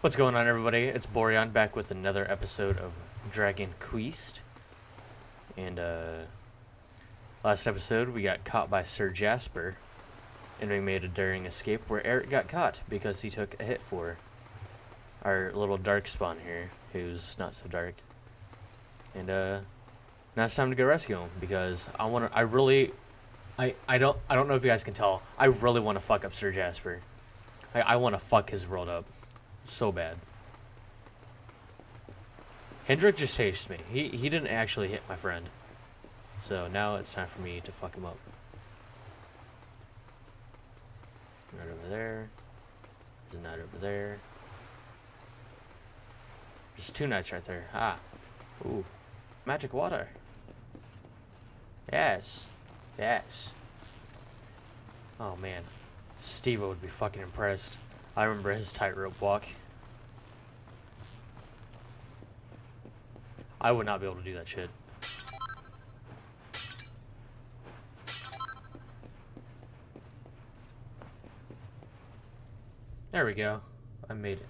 What's going on, everybody? It's Bouriand back with another episode of Dragon Quest. And, uh, last episode we got caught by Sir Jasper, and we made a daring escape where Erik got caught because he took a hit for our little dark spawn here, who's not so dark. And, uh, now it's time to go rescue him because I want to, I really, I, I don't, I don't know if you guys can tell, I really want to fuck up Sir Jasper. I, I want to fuck his world up. So bad. Hendrik just chased me. He, he didn't actually hit my friend. So now it's time for me to fuck him up. Right over there. There's a knight over there. There's two knights right there. Ah. Ooh. Magic water. Yes. Yes. Oh man. Steve would be fucking impressed. I remember his tightrope walk. I would not be able to do that shit. There we go. I made it.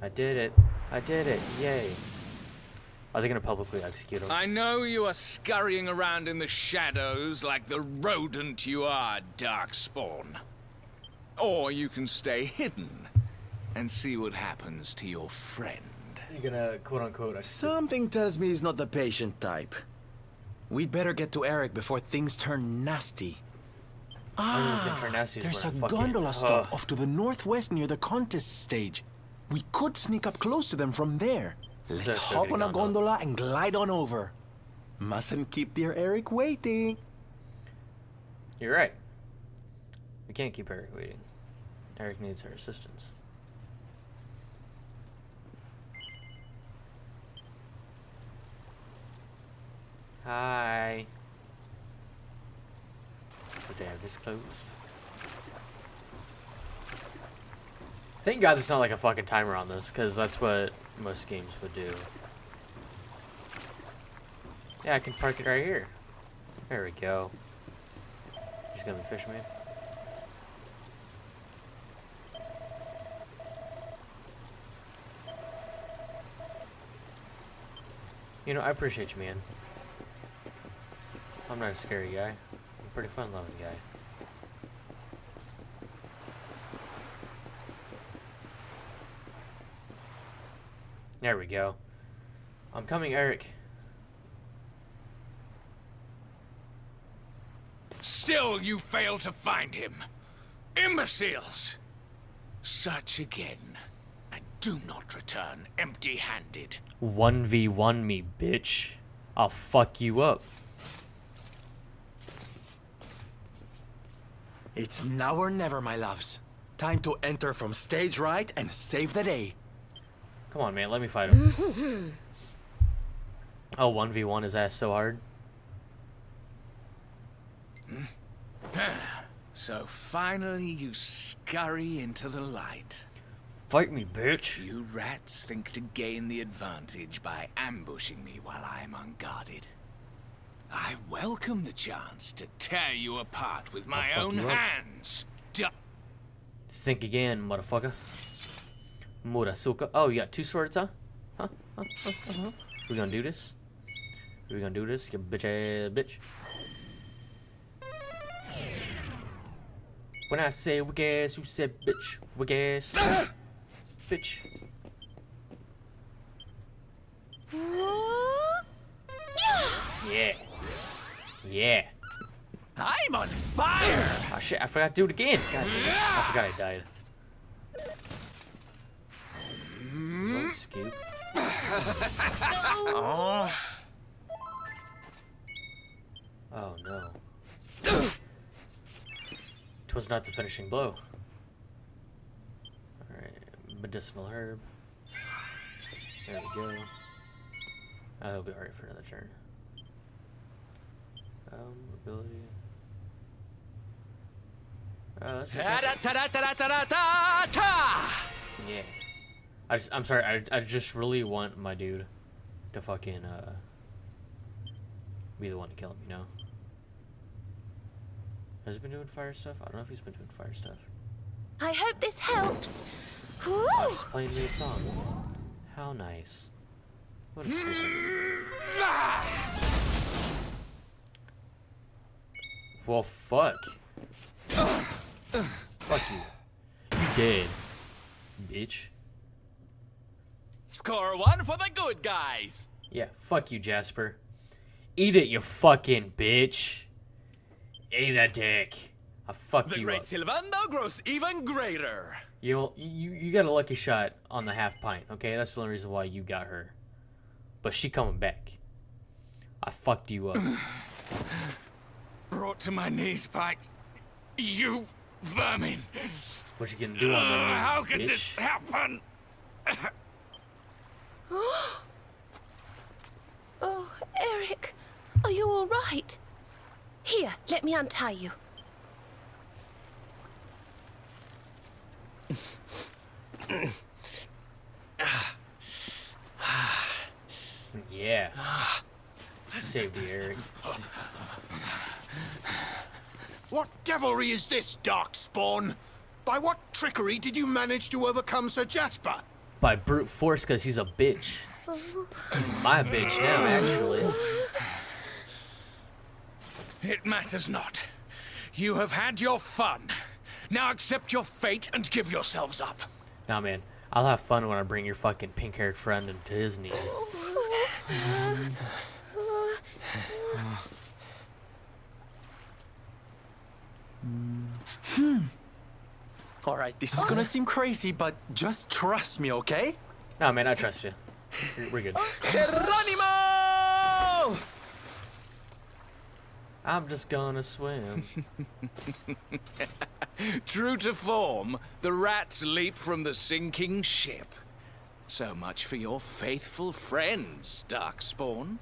I did it. I did it. Yay. Are they gonna publicly execute him? I know you are scurrying around in the shadows like the rodent you are, Darkspawn. Or you can stay hidden and see what happens to your friend. You're gonna quote unquote. Something tells me he's not the patient type. We'd better get to Erik before things turn nasty. Ah, nasty there's a fucking, gondola stop uh, off to the northwest near the contest stage. We could sneak up close to them from there. Let's That's hop on a gondola. gondola and glide on over. Mustn't keep dear Erik waiting. You're right. We can't keep Erik waiting. Erik needs our assistance. Hi. Did they have this closed? Thank God there's not like a fucking timer on this, because that's what most games would do. Yeah, I can park it right here. There we go. He's gonna be fisherman. You know, I appreciate you, man. I'm not a scary guy. I'm a pretty fun-loving guy. There we go. I'm coming, Erik. Still, you fail to find him. Imbeciles! Search again, do not return empty-handed. 1v1 me, bitch. I'll fuck you up. It's now or never, my loves. Time to enter from stage right and save the day. Come on, man. Let me fight him. oh, 1v1 his ass so hard. Hmm. Ah, so finally you scurry into the light. Fight me, bitch. You rats think to gain the advantage by ambushing me while I am unguarded. I welcome the chance to tear you apart with my own hands. Du- Think again, motherfucker. Murasuka. Oh, you got two swords, huh? Huh? Huh? Huh? huh? We gonna do this? We gonna do this, you bitch ass bitch? When I say wig ass, you said bitch. Wig ass. Ah! Bitch. Yeah. Yeah. I'm on fire! Oh shit, I forgot to do it again. God damn it. I forgot I died. Zoink scoop. Oh no. Twas not the finishing blow. Alright, medicinal herb. There we go. I hope we're alright for another turn. Um, ability. Uh, that's! Yeah. I just, I'm sorry, I, I just really want my dude to fucking, uh, be the one to kill him, you know? Has he been doing fire stuff? I don't know if he's been doing fire stuff. I hope this helps. Oh, just playing me a song. How nice. What a sweetheart. Well, fuck. fuck you. You dead, bitch. Score one for the good guys. Yeah, fuck you, Jasper. Eat it, you fucking bitch. Eat a dick. I fucked The you great up. Sylvando grows even greater. You, you you got a lucky shot on the half pint, okay? That's the only reason why you got her. But she coming back. I fucked you up. Brought to my knees by you vermin. What you gonna do on Uh, the knees, how could this happen? Oh, Erik, are you all right? Here, let me untie you. Yeah. Saved you, Erik. What devilry is this, Darkspawn? By what trickery did you manage to overcome Sir Jasper? By brute force, cause he's a bitch. He's my bitch now, actually. It matters not. You have had your fun. Now accept your fate and give yourselves up. Nah, man. I'll have fun when I bring your fucking pink-haired friend into his knees. Hmm. All right, this is gonna seem crazy, but just trust me, okay? Nah, man, I trust you. We're- We're good. Geronimo! I'm just gonna swim. True to form, the rats leap from the sinking ship. So much for your faithful friends, Darkspawn.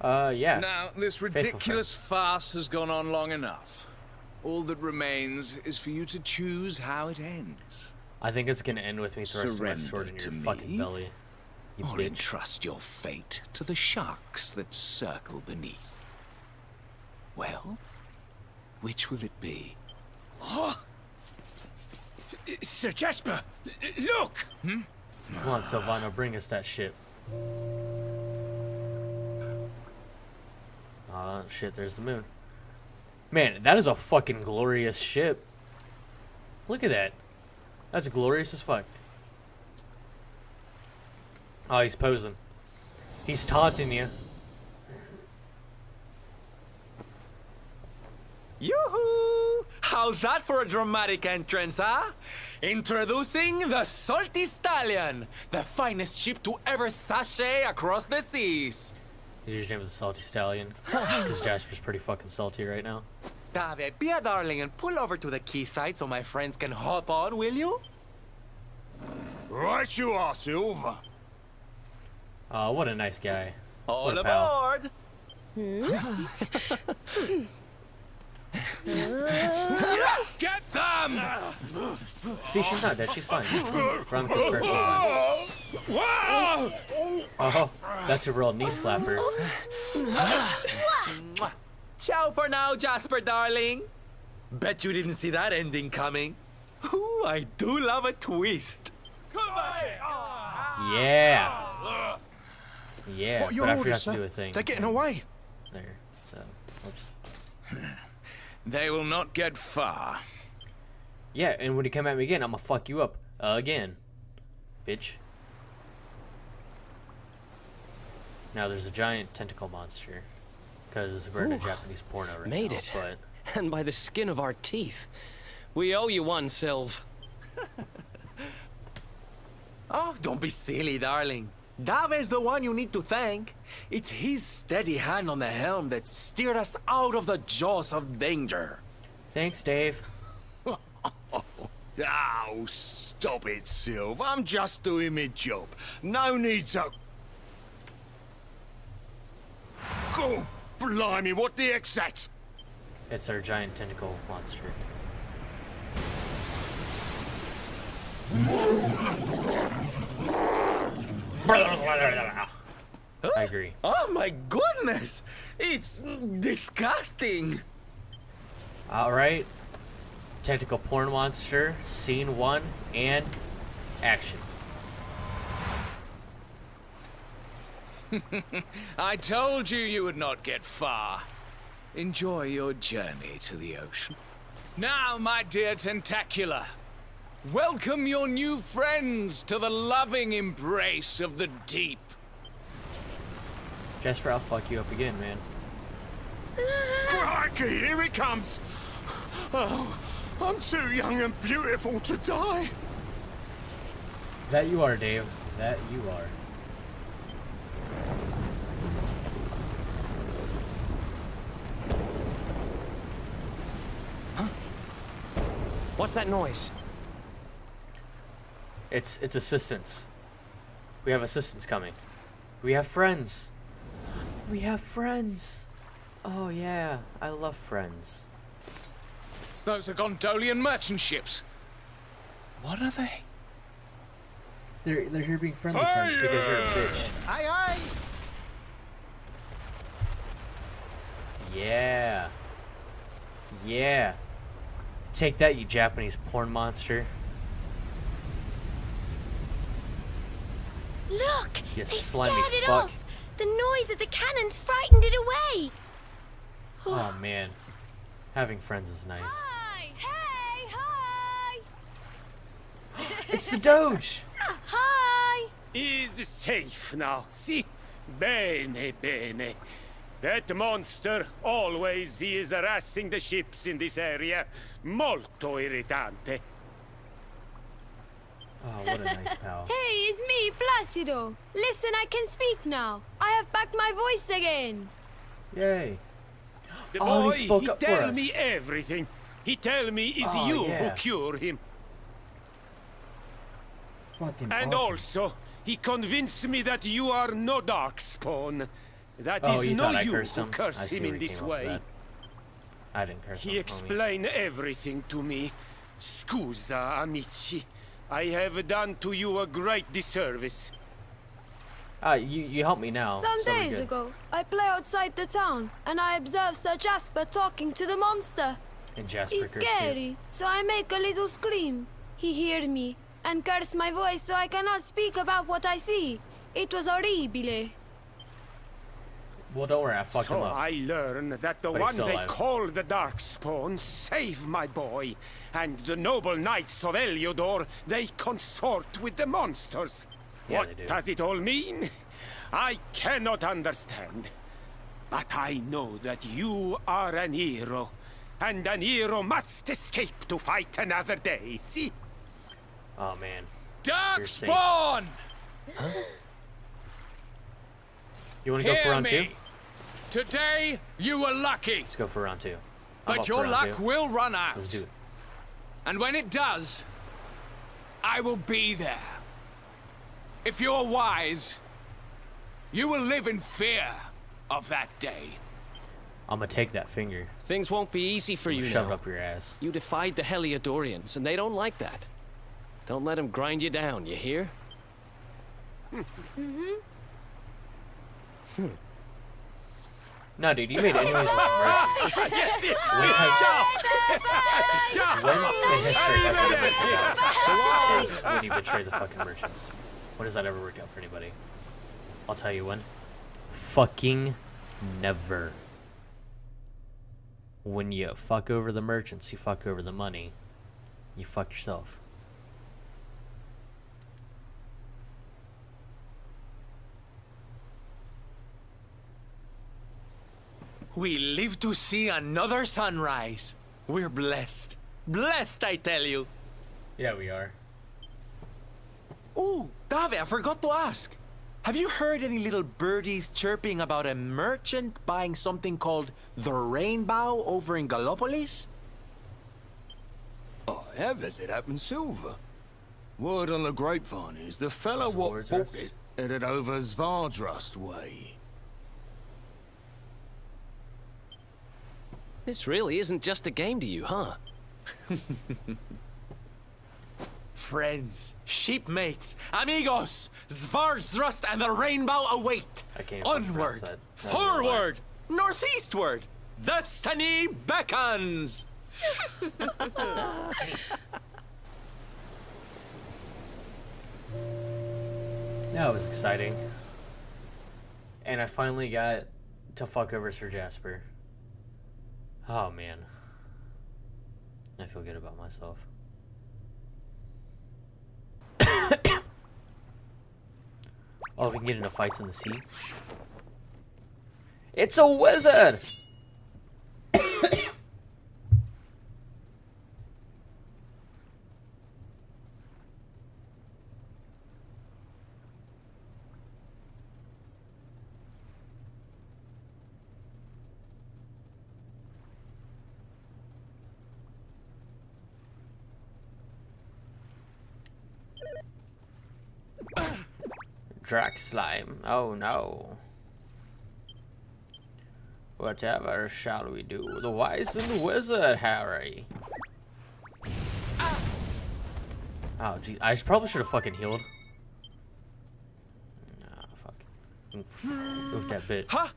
Uh, yeah. Now, this ridiculous farce has gone on long enough. All that remains is for you to choose how it ends. I think it's gonna end with me thrusting my sword in your to fucking me? belly. You Or bitch. entrust your fate to the sharks that circle beneath. Well, which will it be? Sir Jasper, look! Hmm? Come on, Sylvando, bring us that ship. Oh shit, there's the moon. Man, that is a fucking glorious ship. Look at that. That's glorious as fuck. Oh, he's posing. He's taunting you. How's that for a dramatic entrance, huh? Introducing the Salty Stallion, the finest ship to ever sashay across the seas. His name is Salty Stallion. Because Jasper's pretty fucking salty right now. Dave, be a darling and pull over to the quayside so my friends can hop on, will you? Right you are, Silver. Oh, what a nice guy. All What a pal. aboard! Hmm? Get them! See, she's not dead. She's fine. Run with this bird. fine. Oh, that's a real knee slapper. Ciao for now, Jasper, darling. Bet you didn't see that ending coming. Ooh, I do love a twist. Yeah. Yeah, What are your but I forgot to do a thing. They're getting away. There. So, whoops. They will not get far. Yeah, and when you come at me again, I'm gonna fuck you up uh, again, bitch. Now there's a giant tentacle monster, because we're in a Japanese porno right Made now. it. But And by the skin of our teeth. We owe you one, Sylv. Oh, don't be silly, darling. Dave's the one you need to thank. It's his steady hand on the helm that steered us out of the jaws of danger. thanks, Dave. Oh, stop it, Silver. I'm just doing my job. No need to... Go, blimey, what the heck's that? It's our giant tentacle monster. I agree. Oh, oh my goodness! It's disgusting! All right. Tentacle porn monster, scene one, and Action. I told you you would not get far. Enjoy your journey to the ocean. Now, my dear Tentacula, welcome your new friends to the loving embrace of the deep. Jasper, I'll fuck you up again, man. Crikey, here it comes! Oh, I'm too young and beautiful to die. That you are, Dave. That you are. Huh? What's that noise? It's it's assistance. We have assistance coming. We have friends. We have friends. Oh yeah, I love friends. Those are Gondolian merchant ships. What are they? They're they're here being friendly friends because you're a bitch. Aye, aye! Yeah. Yeah. Take that, you Japanese porn monster. Look! You they slimy scared it fuck. off! The noise of the cannons frightened it away! Oh man. Having friends is nice. Hi! Hey! Hi! It's the Doge! Hi! is safe now. See, bene, bene. That monster always he is harassing the ships in this area. Molto irritante. Oh, what a nice pal. Hey, it's me, Placido. Listen, I can speak now. I have back my voice again. Yay. The Oh, boy, he spoke he up for tell us. me everything. He tell me it's Oh, you yeah. who cure him. Fucking And also, he convinced me that you are no darkspawn. That oh, is Oh, you no thought I you cursed who curse him in this came up with way. I didn't curse He him, homie. explained everything to me. Scusa, amici. I have done to you a great disservice. Ah, you, you helped me now. Some so days ago, I play outside the town, and I observe Sir Jasper talking to the monster. And Jasper He's cursed you. scary, so I make a little scream. He hear me, and curse my voice so I cannot speak about what I see. It was horribile. Well, don't worry, I fucked so him up. I learn that the But one they alive. call the Darkspawn save my boy, and the noble knights of Heliodor, they consort with the monsters. Yeah, what they do. does it all mean? I cannot understand. But I know that you are an hero, and an hero must escape to fight another day, see? Oh man. You're safe. Darkspawn! You want to go for Hear round me. two? Today, you were lucky, Let's go for round two. I'm up but for your round luck two. will run out. Let's do it. And when it does, I will be there. If you're wise, you will live in fear of that day. I'm gonna take that finger. Things won't be easy for you shove now. it up your ass. You defied the Heliodorians, and they don't like that. Don't let them grind you down, you hear? Mm-hmm. Hmm. No, dude, you made enemies with merchants. when, has, when in history has that ever worked out? Is when you betray the fucking merchants. When has that ever worked out for anybody? I'll tell you when. Fucking never. When you fuck over the merchants, you fuck over the money. You fuck yourself. We live to see another sunrise. We're blessed. Blessed, I tell you. Yeah, we are. Ooh, Dave, I forgot to ask. Have you heard any little birdies chirping about a merchant buying something called the Rainbow over in Gallopolis? I have as it happens silver. Word on the grapevine is the fellow what bought it headed over Svardrust way. This really isn't just a game to you, huh? Friends, shipmates, amigos, Svardsrust and the Rainbow await. I can't fucking pronounce Onward, that. Not gonna lie. forward, northeastward. Destiny beckons. That was exciting. And I finally got to fuck over Sir Jasper. Oh man. I feel good about myself. oh, we can get into fights in the sea. It's a wizard! Drac slime. Oh no. Whatever shall we do? The wise and the wizard, Harry. Oh, geez. I probably should have fucking healed. Nah, fuck. Oof. Oof that bit. Ha!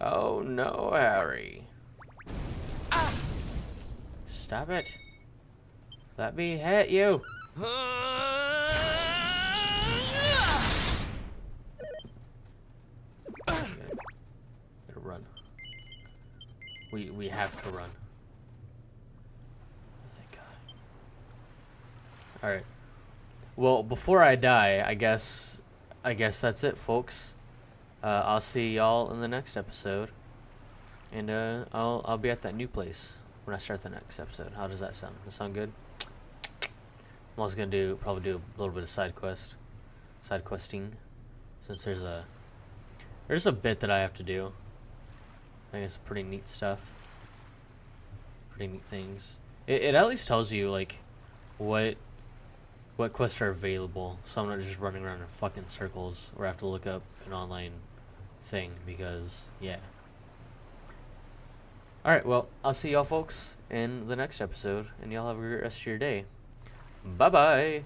Oh no, Harry. Ah! Stop it. Let me hit you. Gotta, run. We we have to run. Thank God. All right. Well, before I die, I guess I guess that's it, folks. Uh, I'll see y'all in the next episode, and uh, I'll I'll be at that new place when I start the next episode. How does that sound? Does that sound good? I'm also gonna do probably do a little bit of side quest, side questing, since there's a there's a bit that I have to do. I think it's pretty neat stuff. Pretty neat things. It it at least tells you like what what quests are available, so I'm not just running around in fucking circles or have to look up an online thing because yeah. Alright, well, I'll see y'all folks in the next episode, and y'all have a great rest of your day. Bye bye.